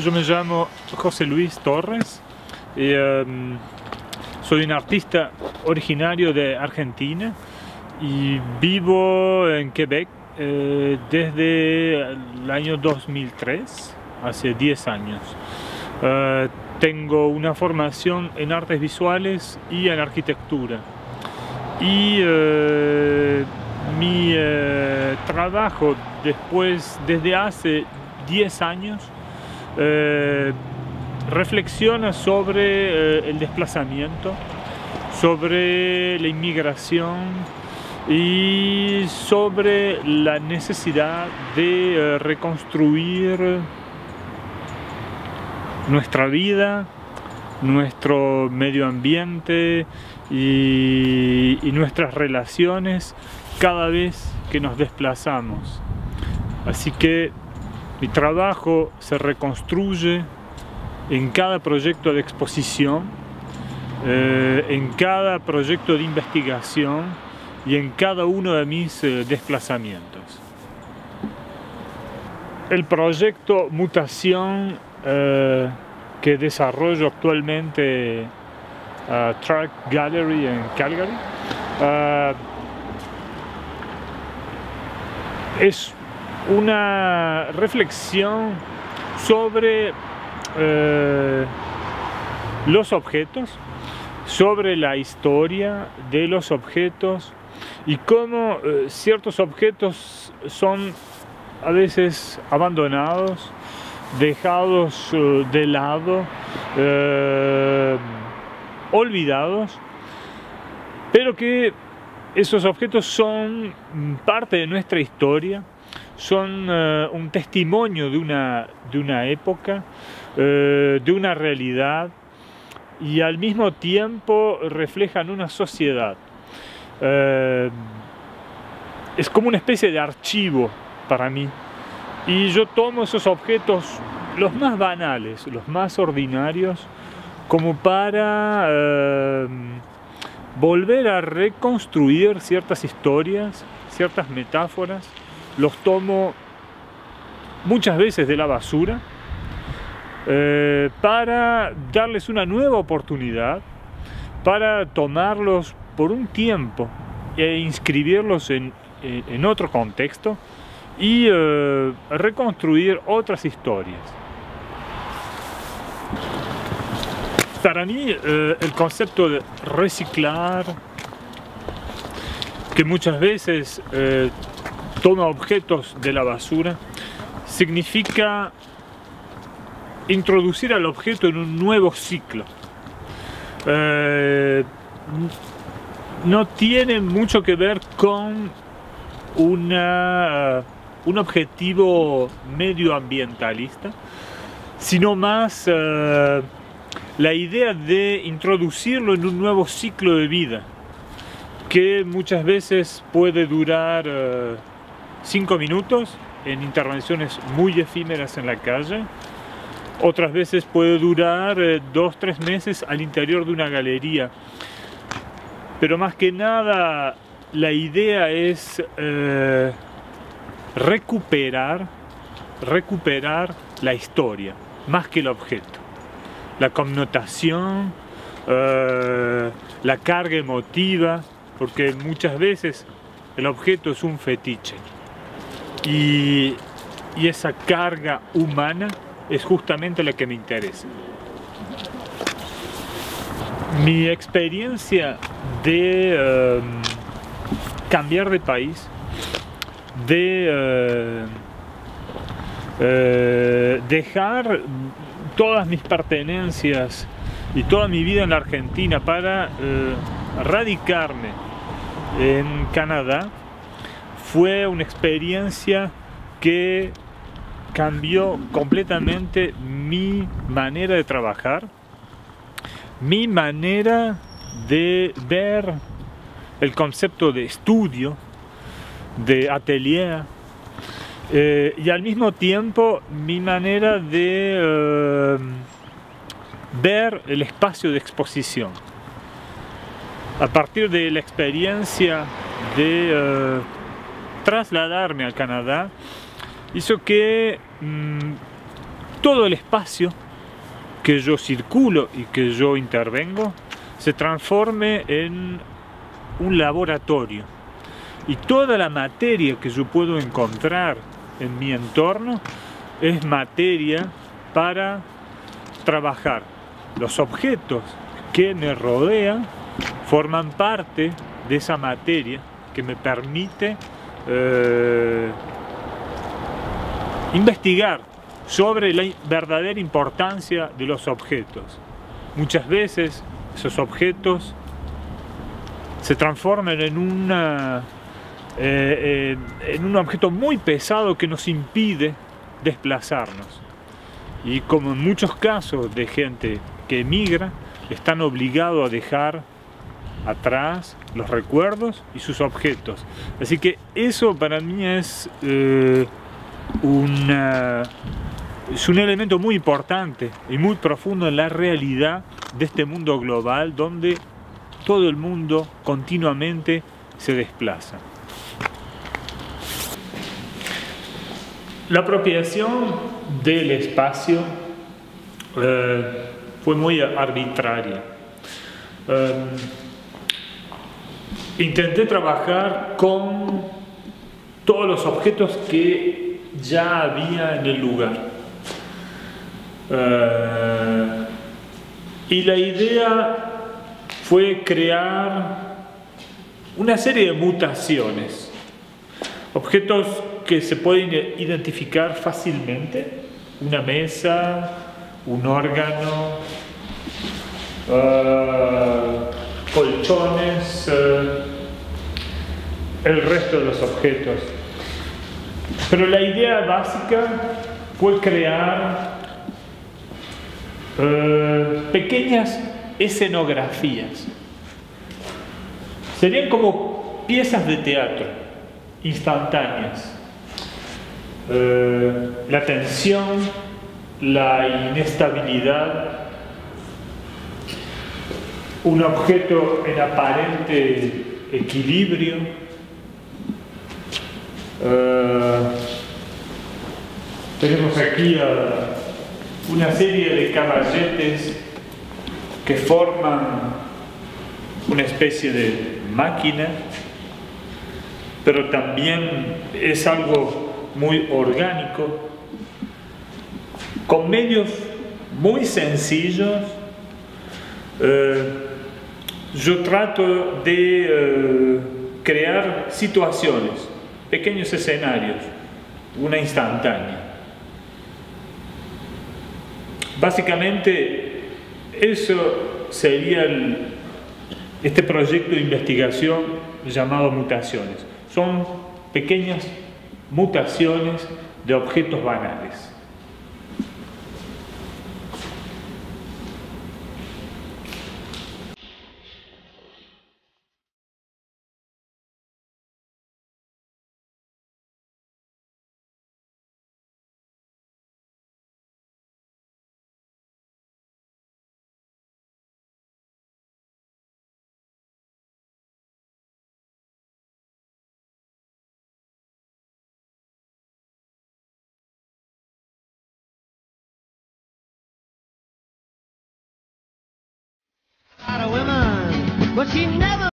Eh, yo me llamo José Luis Torres y em, soy un artista originario de Argentina y vivo en Quebec eh, desde el año 2003, hace 10 años. Eh, tengo una formación en artes visuales y en arquitectura. Y mi trabajo después, desde hace 10 años, eh, reflexiona sobre eh, el desplazamiento, sobre la inmigración y sobre la necesidad de eh, reconstruir nuestra vida, nuestro medio ambiente y nuestras relaciones cada vez que nos desplazamos. Así que mi trabajo se reconstruye en cada proyecto de exposición, eh, en cada proyecto de investigación y en cada uno de mis eh, desplazamientos. El proyecto Mutación eh, que desarrollo actualmente a Track Gallery en Calgary es una reflexión sobre eh, los objetos, sobre la historia de los objetos y cómo eh, ciertos objetos son a veces abandonados, dejados eh, de lado, olvidados, pero que esos objetos son parte de nuestra historia, son eh, un testimonio de una, de una época, eh, de una realidad y al mismo tiempo reflejan una sociedad. Eh, es como una especie de archivo para mí. Y yo tomo esos objetos, los más banales, los más ordinarios, como para volver a reconstruir ciertas historias, ciertas metáforas los tomo muchas veces de la basura eh, para darles una nueva oportunidad, para tomarlos por un tiempo e inscribirlos en, otro contexto y eh, reconstruir otras historias. Para mí eh, el concepto de reciclar, que muchas veces toma objetos de la basura, significa introducir al objeto en un nuevo ciclo. Eh, no tiene mucho que ver con una, un objetivo medioambientalista, sino más eh, la idea de introducirlo en un nuevo ciclo de vida, que muchas veces puede durar eh, cinco minutos en intervenciones muy efímeras en la calle. Otras veces puede durar eh, dos, tres meses al interior de una galería. Pero más que nada la idea es eh, recuperar, recuperar la historia, más que el objeto. La connotación, eh, la carga emotiva, porque muchas veces el objeto es un fetiche. Y, esa carga humana es justamente la que me interesa. Mi experiencia de em, cambiar de país, de eh, eh, dejar todas mis pertenencias y toda mi vida en la Argentina para eh, radicarme en Canadá, fue una experiencia que cambió completamente mi manera de trabajar, mi manera de ver el concepto de estudio, de atelier, eh, y al mismo tiempo mi manera de eh, ver el espacio de exposición. A partir de la experiencia de eh, trasladarme al Canadá hizo que mm, todo el espacio que yo circulo y que yo intervengo se transforme en un laboratorio. Y toda la materia que yo puedo encontrar en mi entorno es materia para trabajar. Los objetos que me rodean forman parte de esa materia que me permite eh, investigar sobre la verdadera importancia de los objetos. Muchas veces esos objetos se transforman en, eh, eh, en un objeto muy pesado que nos impide desplazarnos. Y como en muchos casos de gente que emigra, están obligados a dejar atrás los recuerdos y sus objetos. Así que eso para mí es, eh, es un elemento muy importante y muy profundo en la realidad de este mundo global donde todo el mundo continuamente se desplaza. La apropiación del espacio eh, fue muy arbitraria. Eh, intenté trabajar con todos los objetos que ya había en el lugar. Eh, y la idea fue crear una serie de mutaciones, objetos que se pueden identificar fácilmente, una mesa, un órgano, uh, colchones, uh, el resto de los objetos. Pero la idea básica fue crear uh, pequeñas escenografías. Serían como piezas de teatro, instantáneas. Eh, la tensión, la inestabilidad, un objeto en aparente equilibrio, eh, tenemos aquí una serie de caballetes que forman una especie de máquina, pero también es algo muy orgánico, con medios muy sencillos. Eh, yo trato de eh, crear situaciones, pequeños escenarios, una instantánea. Básicamente eso sería este proyecto de investigación llamado mutaciones. Son pequeñas mutaciones de objetos banales. But she never